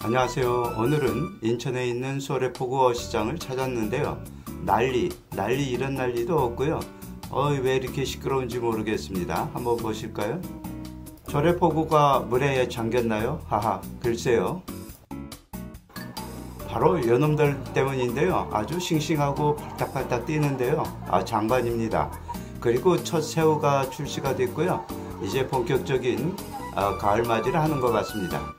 안녕하세요. 오늘은 인천에 있는 소래 포구 시장을 찾았는데요. 난리, 난리 이런 난리도 없고요. 어이 왜 이렇게 시끄러운지 모르겠습니다. 한번 보실까요? 소래포구가 물에 잠겼나요? 하하, 글쎄요. 바로 요놈들 때문인데요. 아주 싱싱하고 팔딱팔딱 뛰는데요. 아, 장관입니다. 그리고 첫 새우가 출시가 됐고요. 이제 본격적인 아, 가을 맞이를 하는 것 같습니다.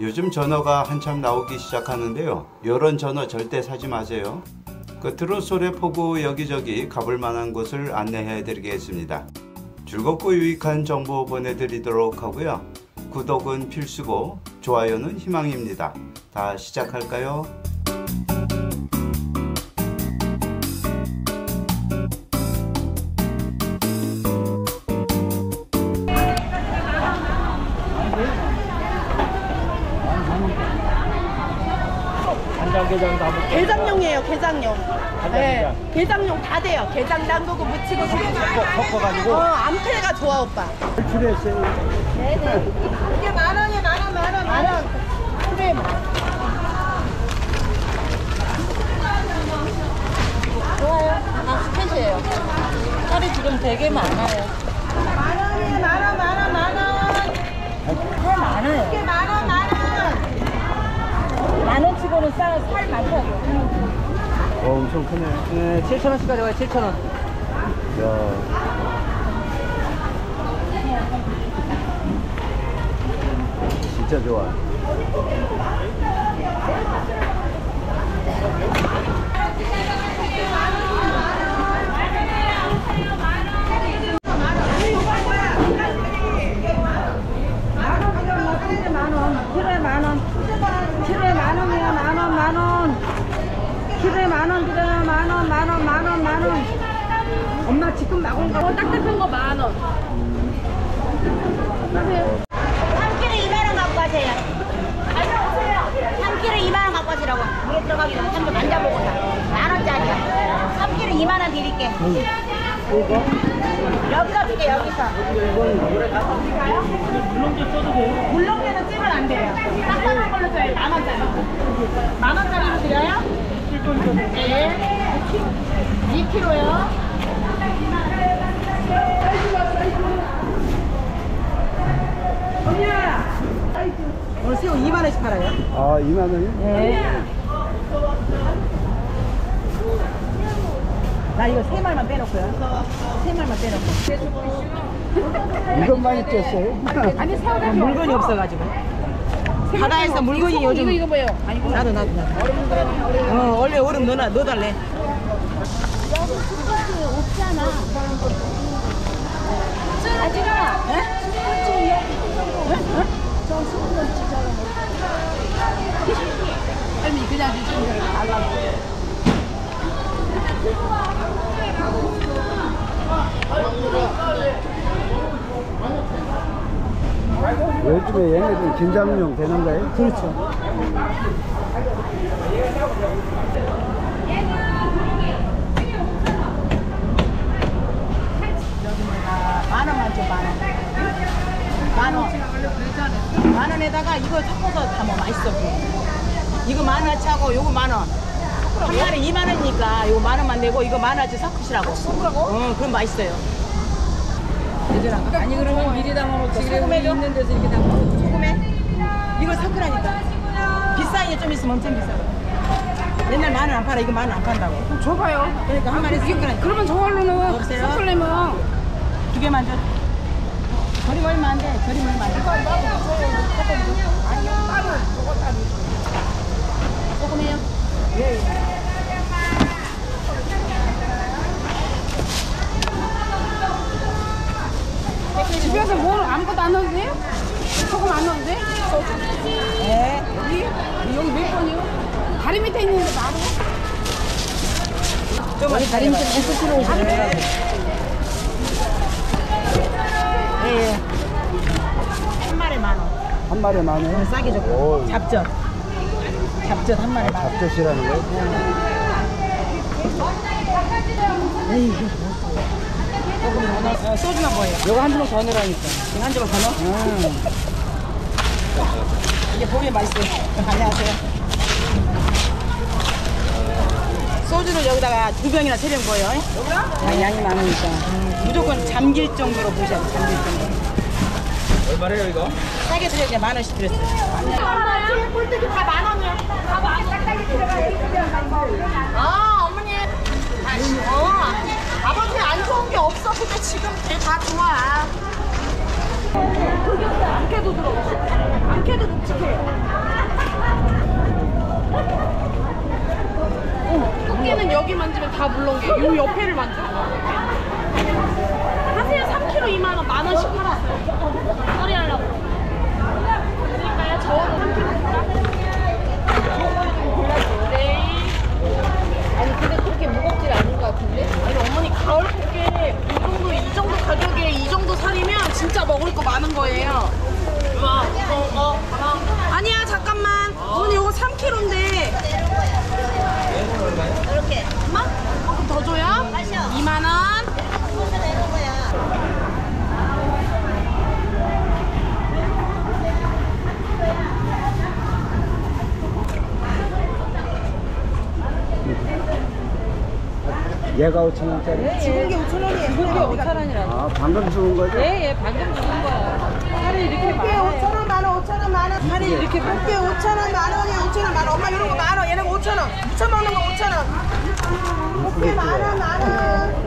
요즘 전어가 한참 나오기 시작하는데요. 이런 전어 절대 사지 마세요. 끝으로 소래포구 여기저기 가볼 만한 곳을 안내해 드리겠습니다. 즐겁고 유익한 정보 보내드리도록 하고요. 구독은 필수고 좋아요는 희망입니다. 다 시작할까요? 게장 다 먹고 게장용이에요, 게장용. 네, 간장게장. 게장용 다 돼요. 게장 담그고 무치고 섞어. 섞어가지고 어, 암게가 좋아, 오빠. 출했어요. 네네. 이게 만 원이에요, 만 원, 만 원, 만 원. 그래, 좋아요. 아, 스페셜이에요. 살이 지금 되게 많아요. 만 원이에요, 만 원, 만 원, 만 원. 살 많아요. 만 원, 만 원. 만 원치고는 살, 살 많다고. 어, 엄청 크네. 네, 7,000원씩 가져가요, 7,000원. 야. 진짜 좋아. 키로에 만 원. 키로에 만 원이야, 만 원, 만 원. 키로에 만 원 드려요, 만 원, 만 원, 만 원, 만 원. 엄마 지금 막 온 거. 딱딱한 거 만 원. 3kg 2만 원 갖고 가세요. 3kg 2만 원 갖고 가시라고. 전에 3kg 만져보고 사. 만 원짜리야. 3kg 2만 원 드릴게. 여기서 줄게 여기서. 물렁개는 찌면 안 돼요. 딱딱한 걸로 줘요, 만 원짜리. 만 원짜리로 드려요? 네. 2kg요. 오늘 새우 2만 원씩 팔아요. 아, 2만 원이요? 네. 나 이거 세 말만 빼놓고요. 세 말만 빼놓고. 이것만 있겠어요? 아, 물건이 없어가지고. 바다에서 물건이 요즘. 이거, 이거 뭐예요? 나도 나도 나도. 어 원래 얼음 넣어 넣어달래. 요즘에 얘네들 김장용 되는 거예요? 그렇죠. 만 원만 줘, 만 원. 만 원. 만 원에다가 이거 섞어서 담아 맛있어. 보여. 이거 만 원치하고 요거 만 원. 한 마리 2만 원이니까 요거 만 원만 내고 이거 만 원치 섞으시라고. 섞으라고? 응, 그럼 맛있어요. 아니, 그러면 미리 담아놓지. 그래, 우리 있는 데서 이렇게 담아. 있으면 엄청 비싸. 맨날 만 원 안 팔아. 이거 만 원 안 판다고. 줘봐요. 그러니까 한 마리 섞으라니까. 그러면 저걸로는 없어요? 섞으려면 두 개만 줘. 절임 얼마 안 돼. 절임 얼마 안 돼. 아니요 따로 저거 따로. 소금이요? 집에서 뭘 아무것도 안 돼요? 소금 안 넣어도 돼? 네. 여기? 여기 몇 번이요? 다리 밑에 있는데 바로? 좀만 다리 밑에 SS로 오시네. 예, 예. 한 마리 만 원. 한 마리 만 원? 싸게 줬고. 오, 잡젓. 잡젓 한 마리 만 원. 잡젓이라는 거예요? 어, 소주만 뭐예요? 요거 한 주먹 더 넣으라니까. 한 조각 더 넣어? 이게 보기 맛있어요. 안녕하세요. 소주를 여기다가 두 병이나 세병 부어요. 아, 양이 많으니까. 무조건 잠길 정도로 부셔야 돼, 잠길 정도로. 얼마래요 이거? 싸게 드려야 만 원씩 드렸어요. 아 묵직해. 꽃게는 여기 만지면 다 물렁게. 요 옆에를 거야. 하세요. 3kg 2만 원 만 원씩 팔았어요 소리 하려고. 그러니까요 저는 3kg 네 아니 근데 그렇게 무겁질 않은 것 같은데? 아니 어머니 가을 꽃게 이 정도 이 정도 가격에 이 정도 살이면 진짜 먹을 거 많은 거예요. 와, 어, 어, 어. 아니야 잠깐만. 어머니 이거 3kg인데. 이렇게. 엄마? 어, 그럼 더 줘요? 2만 원. 얘가 5천 원짜리. 죽은 게 5천 원이에요. 죽은 게 5천 원이라고. 아 방금 죽은 거죠? 예, 예, 방금 죽은 거야. 살이 이렇게 많아요. 5천 원, 만 원, 5천 원, 만 원. 살이 이렇게 꽃게 5천 원, 만 원이 5천 원, 만 원. 엄마 이런 거 만 원, 얘는 5천 원. 무쳐 먹는 거 5천 원. 꽃게 만 원, 만 원.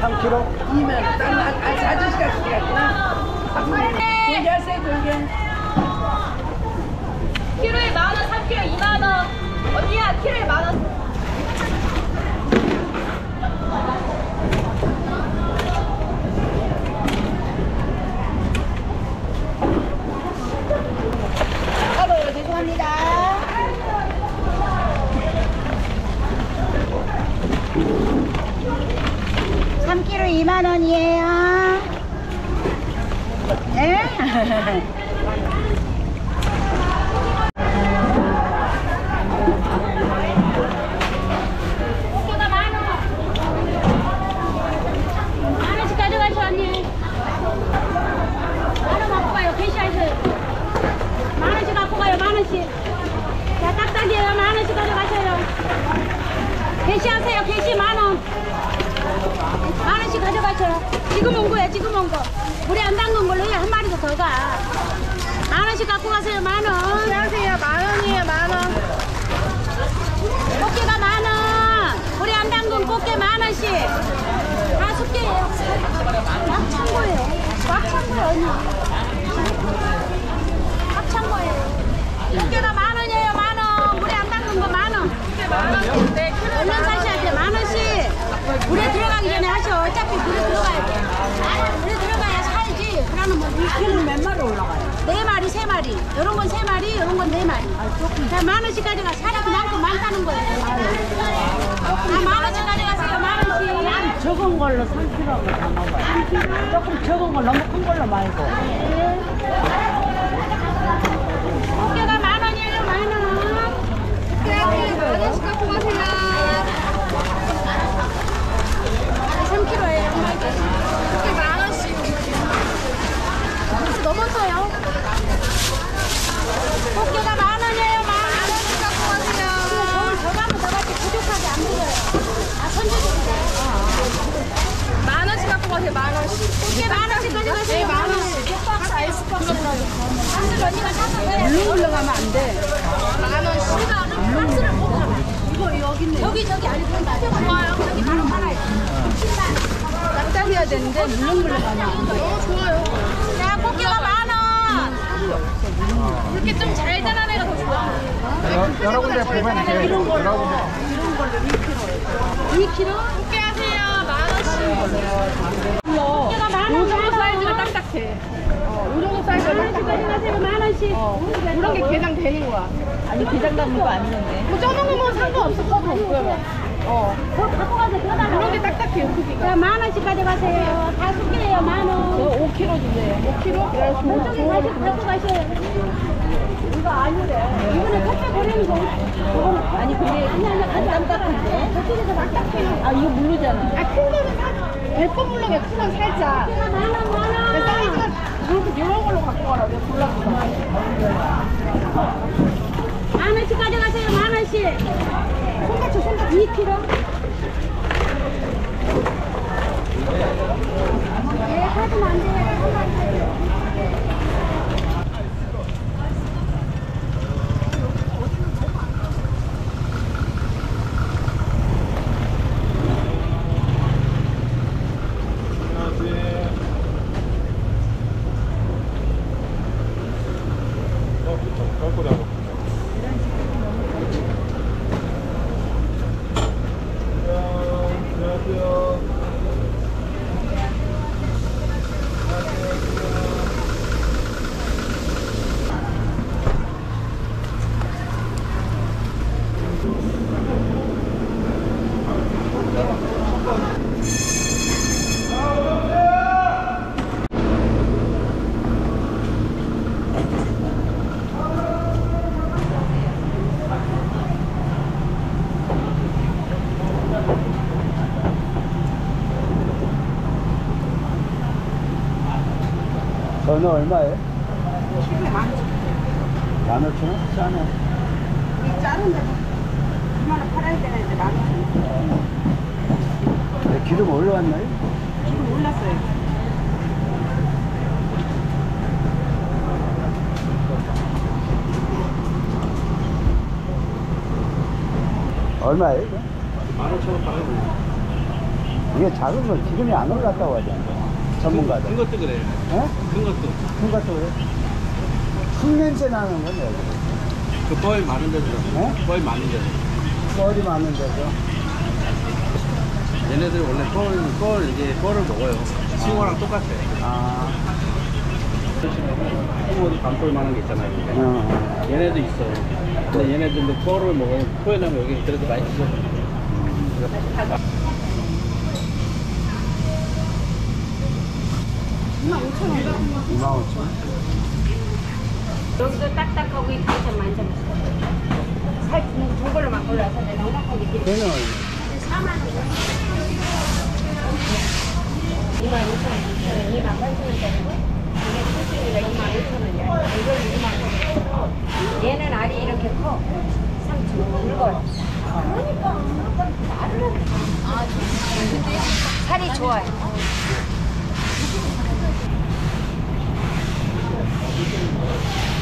삼 키로 키로에 만 원. 아유, 죄송합니다. 삼 k g 2만 원이에요. 네? 꽃게가 만 원. 만 원씩 가져가셔, 언니. 만원 갖고 가요, 게시하셔요. 만 원씩 갖고 가요, 만 원씩. 자, 딱딱이에요, 만 원씩 가져가셔요. 게시하세요, 게시 만 원. 만 가져가셔요. 지금 온 거야, 지금 온 거. 물에 안 담근 걸로 해, 한 마리도 더 가. 만 원씩 갖고 가세요, 만 원. 안녕하세요. 만 원이에요, 만 원. 꽃게가 만 원. 우리 안 담근 꽃게 만 원씩. 다 숙게예요. 꽉찬 거예요. 꽉찬 거예요, 언니. 꽉찬 거예요. 꽃게가 만 원이에요, 만 원. 우리 안 담근 거 만 원. 네, 키로 얼른 사셔야 돼, 만 원씩. 물에 들어가기 전에 하셔. 어차피 물에 들어가야 돼. 물에 들어가야 살지. 그러면 뭐. 키는 몇 마리 올라가요? 네 마리, 세 마리. 이런 건 세 마리, 이런 건 네 마리. 자, 만 원씩 가져가. 살이 그만큼 많다는 거예요. 아, 만 원씩 가져가세요, 만 원씩. 적은 걸로 3kg를 담아봐요. 조금 적은 걸 너무 큰 걸로 말고. 꽃게가 만 원이에요, 만 원. 만 원씩 갖고 가세요. 3kg예요. 꽃게 만 원씩. 넘었어요. 꽃게가 만 원이에요, 만 원. 갖고 가세요. 저걸 저거 한번 더 같이 부족하게 안 들어요. 아, 선주주세요. 만 원씩 갖고 가세요, 만 원씩. 꽃게 만 원씩 가져가세요. 네, 만 원씩. 빅박스, 아이스박스. 박스 언니가 사서 해요. 물렁물렁하면 안 돼. 만 원씩. 우리가 박스를 못 팔아. 이거 여기 있네. 여기 저기 안에 들어가. 좋아요. 여기 바로 팔아요. 안 돼. 너무 좋아요. 자, 꽃게가 만 원. 이렇게 좀 잘 자란 애가 더 좋아. 여러 군데 보면 돼요. 여러 군데. 2kg? 꽃게 하세요. 만 원씩. 꽃게가 만 원. 요 정도 사이즈가 딱딱해. 어, 요 정도 사이즈가 딱딱해. 가져가세요. 만 원씩. 이런 게 게장 되는 거야. 아니 게장 담은 거 아니는데. 뭐 쪄놓은 건 상관없어, 커도 없고요. 어. 더 갖고 가세요. 더 달라고. 그런 게 딱딱해요, 크기가. 자, 만 원씩 가져가세요. 다 숙게예요. 만 원. 저 5kg 주세요. 5kg? 그래, 좋은, 저쪽에 가시 갖고 가셔요. 이거 아니래. 이거는 택배 보내는 거. 저거는 아니 근데 아니 아니 안 아니 딱딱한데. 저쪽에서 딱딱해요. 아 이거 모르잖아. 아, 큰 거는 사. 배꼽 물렁에 크면 살짝. 근데 사이즈가 이렇게 이런 걸로 갖고 가라. 내가 골랐어. 만 원씩 가져가세요, 만 원씩. 손가락 손가락 2kg. 예, 가지면 안 돼요. 전어 얼마예요? 만 오천 원? 싸네. 자른데 2만 원 팔아야 되는데 만 원. 네, 기름 올라왔나요? 지금 올랐어요. 얼마예요? 이게? 만 오천 원 팔아요. 이게 작은 건 기름이 안 올랐다고 하잖아요. 전문가들. 큰 것도 그래요. 예? 큰 것도. 큰 것도 그래? 흙 냄새 나는 건 여기. 그 뻘 많은 데서. 네? 뻘 많은 데서. 뻘이 많은 데서. 얘네들 원래 뻘, 뻘, 이제 뻘을 먹어요. 싱어랑 똑같아요. 아, 싱어도 반뻘 많은 게 있잖아요. 어. 얘네도 있어. 근데 얘네들도 뻘을 먹으면 나면 여기 그래도 많이 찢어. 2만 5천 원. 여기도 딱딱하고 있고 좀 만져봤어. 살 저걸로만 골라서 내가 넉넉하게 드릴게. 걔는 얼마? 4만 원. 2만 5천 원, 2천 원, 2만 8천 원짜리고 이게 수수료가 2만 5천 원이야. 이걸 2만 5천 원. 얘는 알이 이렇게 커. 3천 원. 굵어. 그러니까 말을 아, 살이 좋아요. you can look.